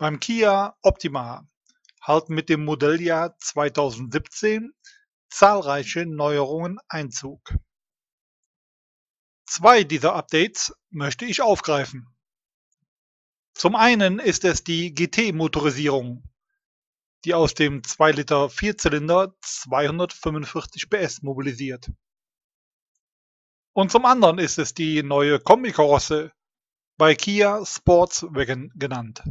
Beim Kia Optima halten mit dem Modelljahr 2017 zahlreiche Neuerungen Einzug. Zwei dieser Updates möchte ich aufgreifen. Zum einen ist es die GT-Motorisierung, die aus dem 2 Liter Vierzylinder 245 PS mobilisiert. Und zum anderen ist es die neue Kombikarosse, bei Kia Sportswagen genannt.